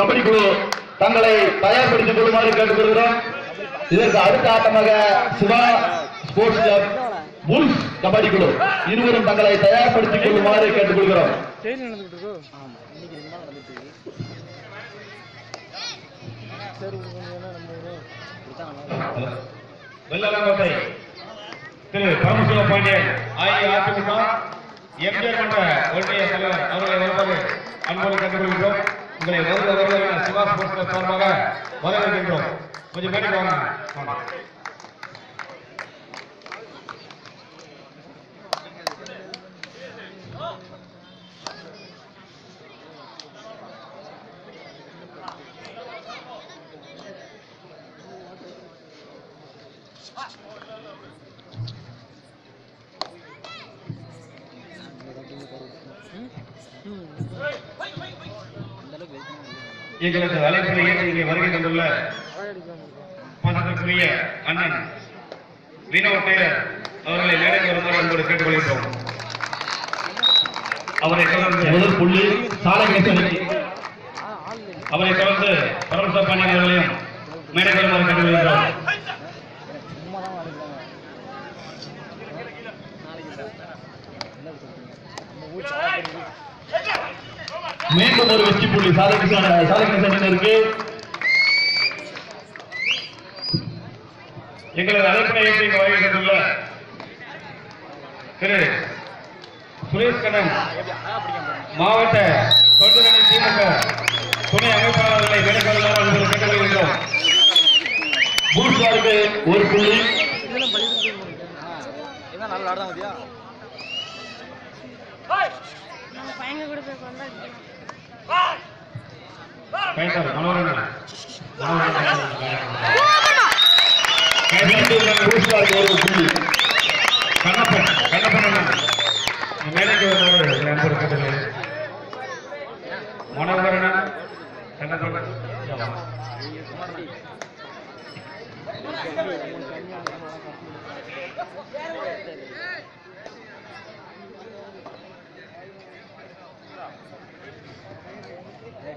கபடி குழு தங்களை தயார்படுத்திக் கொள்ளுமாறு கேட்டுக்கொள்கிறோம். இதற்கு அடுத்த ஆட்டமாக Siva sports club bulls kabaddi குழு இருவரும் தங்களை தயார்படுத்திக் கொள்ளுமாறு கேட்டுக்கொள்கிறோம். வெள்ளலாங்கோட்டை திரு பரமசிவ பாண்டியன் அஇஅதிமுக எம்ஜிஆர் மன்ற ஒன்றிய தலைவர் அவர்களை வருவது அன்போடு கேட்டுக்கொள்கிறோம். உங்களை வருக சிவா ஸ்போர்ட்ஸ் சார்பாக வரவேற்கின்றோம். கொஞ்சம் மேடைக்கு வாங்க. எங்களது அழைப்பினை ஏற்று இங்கே வருகை தந்துள்ள பாசத்திற்குரிய அண்ணன் வினோத் டெய்லர் அவர்களை மேடைக்கு வருமாறு அன்போடு கேட்டுக்கொள்கிறோம் அவரை தொடர்ந்து முதல் புள்ளி சாலை அவரை தொடர்ந்து பரமசிவ பாண்டியன் அவர்களையும் மேடைக்கு வருமாறு கேட்டுக்கொள்கிறோம் மீண்டும் ஒரு வெற்றி புள்ளி. கணேசன் சாலை கணேசனுக்கு எங்களது அழைப்பினை ஏற்று இங்கு திரு சுரேஷ் கண்ணன் மாவட்ட தொண்டரணி திமுக துணை அமைப்பாளர்களை புல்ஸ்காருக்கு ஒரு புள்ளி. நல்லா மதியா? கண்ணப்பன் கண்ணப்பன் மேடைக்கு வருமாறு உங்களை அன்போடு கேட்டுக்கொள்கிறேன் மனோகரன் கண்ணப்பன் டீம்ல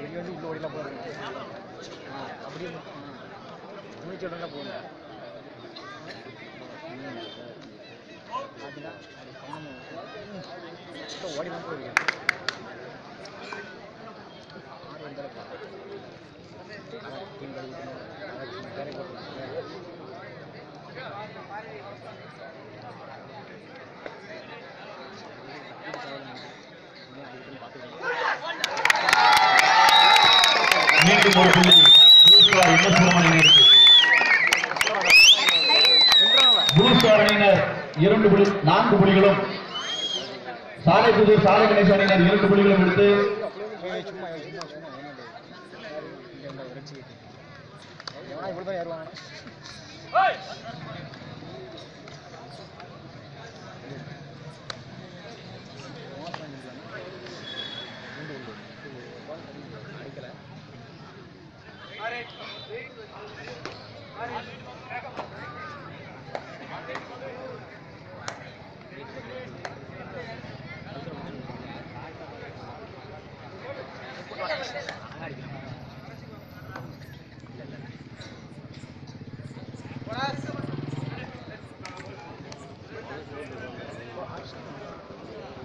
ஓடி தான் போயிருக்கேன் ஆறு போகிறாங்க அப்படியே வேலை போட்டு மீண்டும் ஒரு புள்ளி புல்ஸ்கார் என்ன சுப்பிரமணியனுக்கு புல்ஸ்கார் அணியினர் இரண்டு புள்ளி நான்கு புள்ளிகளும் சாலை புதூர் சாலை கணேச இரண்டு புள்ளிகளும் எடுத்து சும்மா சும்மா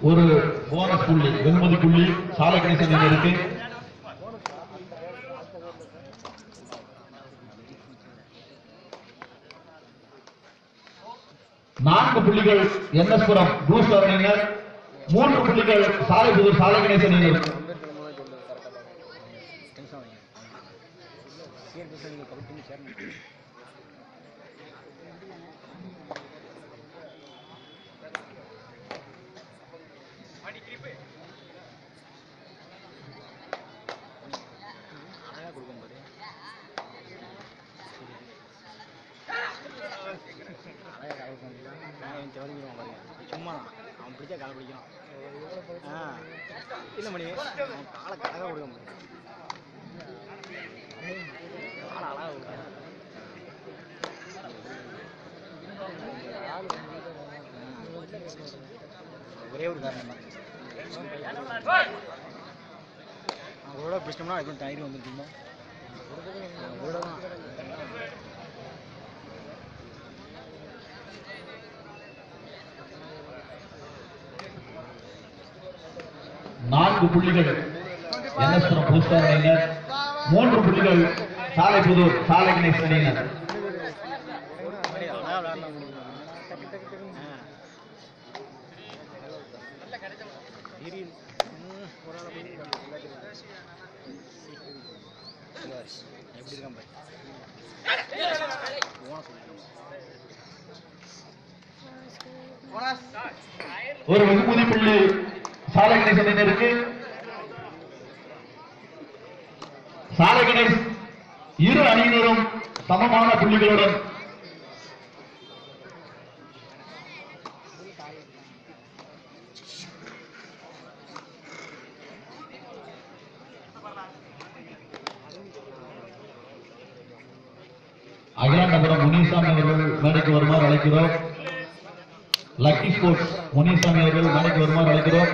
ஒரு போனஸ் புள்ளி ஒன்பது புள்ளி சாலை கணேசன் இருக்கு நான்கு புள்ளிகள் என்எஸ்புரம் புரம் அணியினர் மூன்று புள்ளிகள் சாலை புதூர் சாலை கணேசன் சும்மா அவன் பிடிச்சா காலை பிடிக்கும் ஆ இல்லை மணி அவன் காலை அழகாக கொடுக்க முடியும் காலை அழகாக கொடுக்க ஒரே ஒரு காரணம் தான் அவரோட பிடிச்சோம்னா அதுக்கு தயிர் வந்துருக்குமா அவரோட நான்கு புள்ளிகள். என்எஸ்புரம் ப்ளூஸ் மூன்று புள்ளிகள். சாலை புதூர் சாலை கணேசன் அணியினர் மணி அழகாக விளையாடலாம் முடியும் ஆ திடீர்னு ம், ஒரு ஆளை போய் சிவாஜ், எப்படி இருக்கான் ஒரு வெகுமதி புள்ளி சாலை கணேசன் இருக்கு. சாலை கணேஷ் இரு அணியினரும் சமமான புள்ளிகளுடன் அகிலாண்டபுரம் முனிசாமி அவர்கள் மேடைக்கு வருமாறு அழைக்கிறோம். லக்கி ஸ்போர்ட்ஸ் முனிசாமி அவர்கள் மேடைக்கு வருமாறு அழைக்கிறோம்.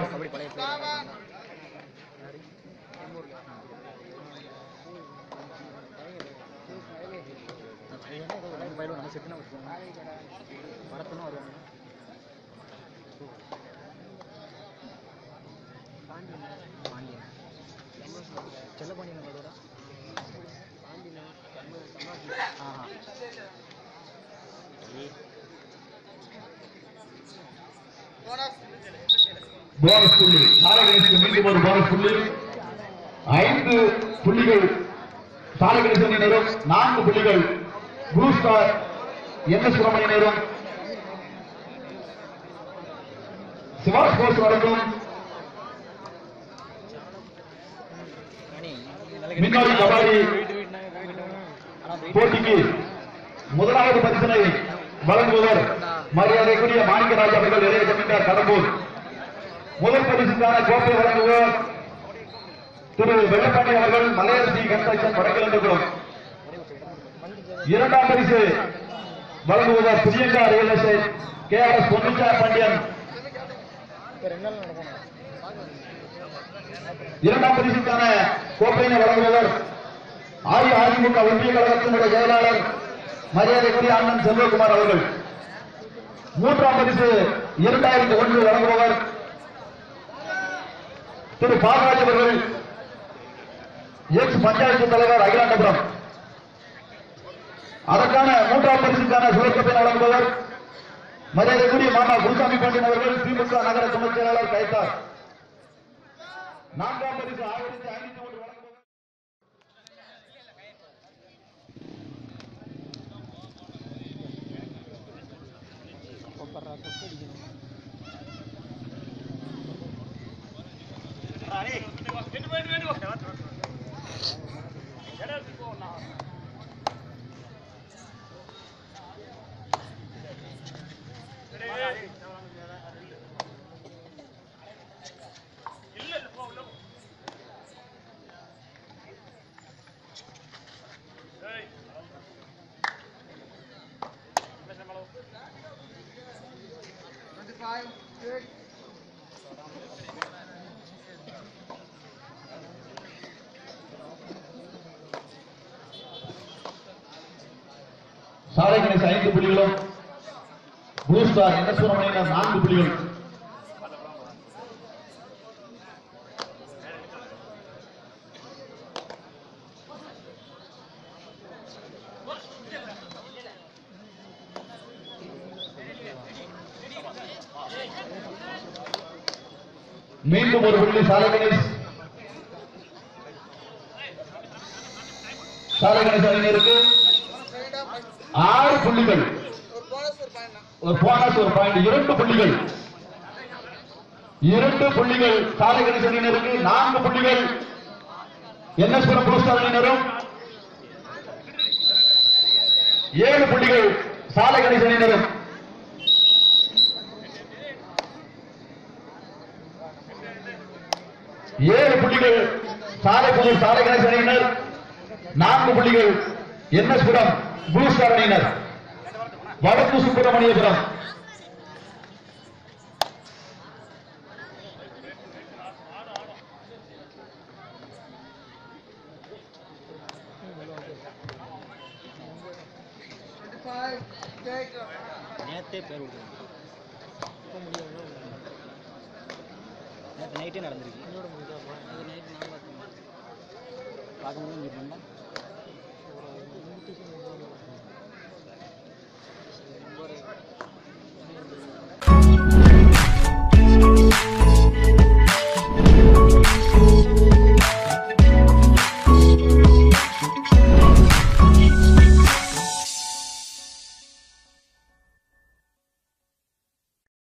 கபடி போனஸ் புள்ளி. சாலை மீண்டும் ஒரு போனஸ் புள்ளி. ஐந்து புள்ளிகள் சாலை நான்கு புள்ளிகள். ப்ளூ ஸ்டார் என் எஸ் சுப்பிரமணியனரும் சிவா ஸ்போர்ட்ஸ் வழங்கும் மின்னாடி கபாடி போட்டிக்கு முதலாவது பரிசனை வழங்குவவர் மரியாதைக்குரிய மாணிக்கராஜ் அவர்கள் இளைய ஜமீன்தார் கடம்பூர். முதல் பரிசுக்கான கோப்பை வழங்குவோர் திரு வெள்ளப்பாண்டி அவர்கள் மலையரசி கன்ஸ்ட்ரக்ஷன் வடக்கிழந்துகிறோம் இரண்டாம் பரிசு வழங்குவவர் Priyanka real estate K R S பொன்னிச்சா Pandian. இரண்டாம் பரிசுக்கான கோப்பையினை வழங்குவவர் அஇஅதிமுக ஒன்றிய கழகத்தினுடைய செயலாளர் மரியாதைக்குரிய அண்ணன் செல்வகுமார் அவர்கள். மூன்றாம் பரிசு இரண்டாயிரத்தி ஒன்று வழங்குபவர் திரு பாலராஜ் அவர்கள் எக்ஸ் பஞ்சாயத்து தலைவர் அகிலாண்டபுரம் அதற்கான மூன்றாம் பரிசுக்கான சுழற்கப்பை வழங்குபவர் மரியாதைக்குரிய மாமா குருசாமி பாண்டியன் அவர்கள் திமுக நகர துணைச் செயலாளர் கைத்தார் நான்காம் பரிசு ஆயிரத்தி ஐநூத்தி ஒன்று வழங்குபவர் అరే. சாலை கணேஷ் ஐந்து புள்ளிகளும் ப்ளூ ஸ்டார் என்ன சுப்பிரமணியன் நான்கு புள்ளிகள். மீண்டும் ஒரு புள்ளி சாலை கணேஷ் சாலை கணேஷ் அணியினருக்கு ஆறு புள்ளிகள். ஒரு போனஸ் ஒரு பாயிண்ட் இரண்டு புள்ளிகள். இரண்டு புள்ளிகள். சாலை கணேஷ் அணியினருக்கு நான்கு புள்ளிகள். என்எஸ்புரம் அணியினரும் ஏழு புள்ளிகள். சாலை கணேஷ் அணியினரும் ஏழு புள்ளிகள். சாலை புது சாலை கணேஷ் அணியினர் நான்கு புள்ளிகள். என்எஸ்புரம் ப்ளூ ஸ்டார் அணியினர் வடக்கு சுப்பிரமணியபுரம் நேத்தே பேர் கொடுக்குறாங்க நேற்று நைட்டே நடந்திருக்கு அது நைட்டு நான் பார்த்தேன் பார்க்க முடியும்